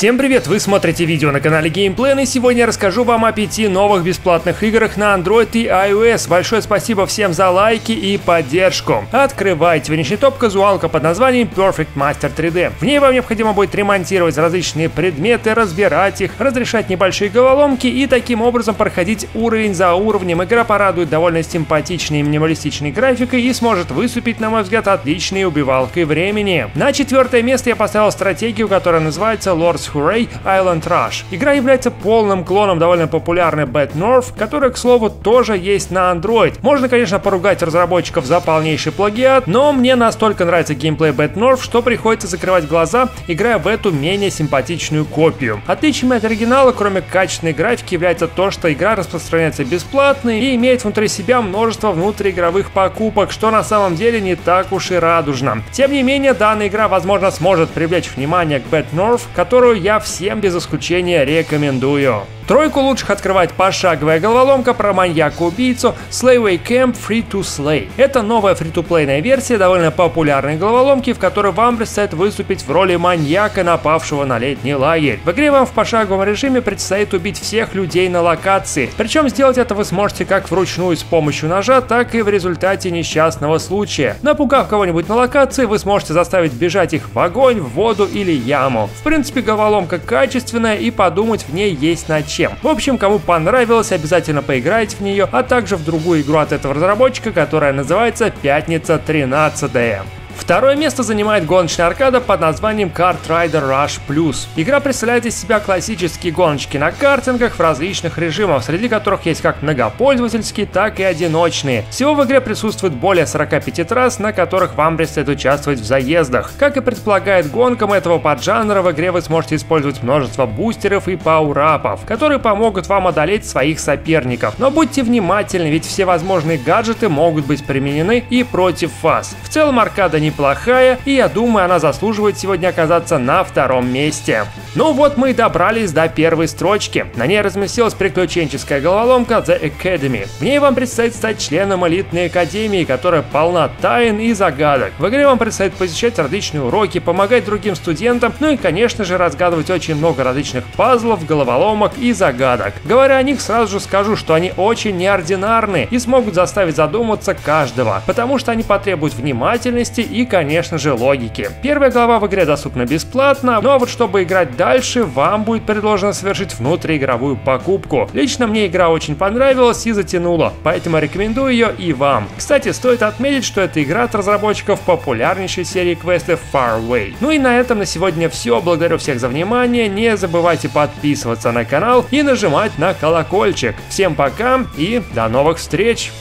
Всем привет! Вы смотрите видео на канале Gameplay, и сегодня я расскажу вам о пяти новых бесплатных играх на Android и iOS. Большое спасибо всем за лайки и поддержку. Открывайте сегодняшний топ казуалка под названием Perfect Master 3D. В ней вам необходимо будет ремонтировать различные предметы, разбирать их, разрешать небольшие головоломки и таким образом проходить уровень за уровнем. Игра порадует довольно симпатичной и минималистичной графикой и сможет выступить, на мой взгляд, отличной убивалкой времени. На четвертое место я поставил стратегию, которая называется Lord Hooray Island Rush. Игра является полным клоном довольно популярной Bad North, которая, к слову, тоже есть на Android. Можно, конечно, поругать разработчиков за полнейший плагиат, но мне настолько нравится геймплей Bad North, что приходится закрывать глаза, играя в эту менее симпатичную копию. Отличием от оригинала, кроме качественной графики, является то, что игра распространяется бесплатно и имеет внутри себя множество внутриигровых покупок, что на самом деле не так уж и радужно. Тем не менее, данная игра, возможно, сможет привлечь внимание к Bad North, которую я всем без исключения рекомендую. Тройку лучших открывает пошаговая головоломка про маньяка-убийцу Slayway Camp Free to Slay. Это новая фри-то-плейная версия довольно популярной головоломки, в которой вам предстоит выступить в роли маньяка, напавшего на летний лагерь. В игре вам в пошаговом режиме предстоит убить всех людей на локации. Причем сделать это вы сможете как вручную с помощью ножа, так и в результате несчастного случая. Напугав кого-нибудь на локации, вы сможете заставить бежать их в огонь, в воду или яму. В принципе, головоломка качественная и подумать в ней есть над чем. В общем, кому понравилось, обязательно поиграйте в нее, а также в другую игру от этого разработчика, которая называется «Пятница 13 Второе место занимает гоночная аркада под названием Kart Rider Rush Plus. Игра представляет из себя классические гоночки на картингах в различных режимах, среди которых есть как многопользовательские, так и одиночные. Всего в игре присутствует более 45 трасс, на которых вам предстоит участвовать в заездах. Как и предполагает гонкам этого поджанра, в игре вы сможете использовать множество бустеров и паурапов, которые помогут вам одолеть своих соперников. Но будьте внимательны, ведь все возможные гаджеты могут быть применены и против вас. В целом аркада неплохая, и я думаю, она заслуживает сегодня оказаться на втором месте. Ну вот мы и добрались до первой строчки. На ней разместилась приключенческая головоломка The Academy. В ней вам предстоит стать членом элитной академии, которая полна тайн и загадок. В игре вам предстоит посещать различные уроки, помогать другим студентам, ну и, конечно же, разгадывать очень много различных пазлов, головоломок и загадок. Говоря о них, сразу же скажу, что они очень неординарны и смогут заставить задуматься каждого, потому что они потребуют внимательности и конечно же, логики. Первая глава в игре доступна бесплатно, ну а вот чтобы играть дальше, вам будет предложено совершить внутриигровую покупку. Лично мне игра очень понравилась и затянула, поэтому рекомендую ее и вам. Кстати, стоит отметить, что эта игра от разработчиков популярнейшей серии квестов Far Away. Ну и на этом на сегодня все. Благодарю всех за внимание. Не забывайте подписываться на канал и нажимать на колокольчик. Всем пока и до новых встреч!